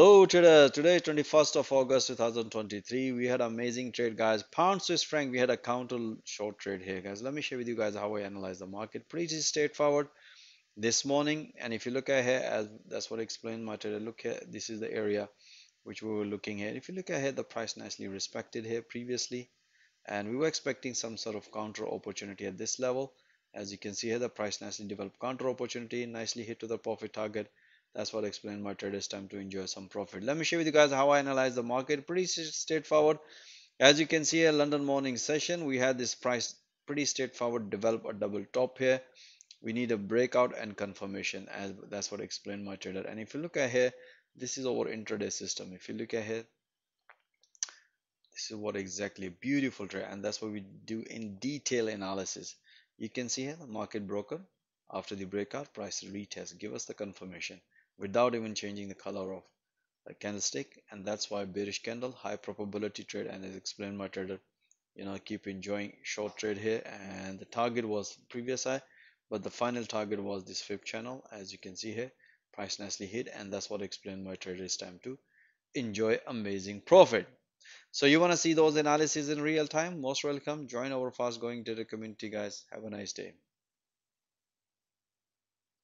Hello trader, today 21st of August 2023 we had amazing trade guys. Pound Swiss franc we had a counter short trade here guys. Let me share with you guys how I analyze the market. Pretty straightforward. This morning and if you look ahead as that's what I explained my trader look at this is the area which we were looking at if you look ahead the price nicely respected here previously and we were expecting some sort of counter opportunity at this level. As you can see here the price nicely developed. Counter opportunity nicely hit to the profit target that's what I explained my traders time to enjoy some profit. Let me show you guys how I analyze the market. Pretty straightforward. As you can see a London morning session we had this price pretty straightforward develop a double top here. We need a breakout and confirmation as that's what I explained my trader. And if you look at here this is our intraday system. If you look at here this is what exactly beautiful trade and that's what we do in detail analysis. You can see here the market broken after the breakout price retest. Give us the confirmation without even changing the color of the candlestick. And that's why bearish candle high probability trade and as explained my trader you know keep enjoying short trade here. And the target was previous high but the final target was this fib channel as you can see here. Price nicely hit and that's what explained my trader is time to enjoy amazing profit. So you want to see those analyses in real time? Most welcome. Join our fast going data community guys. Have a nice day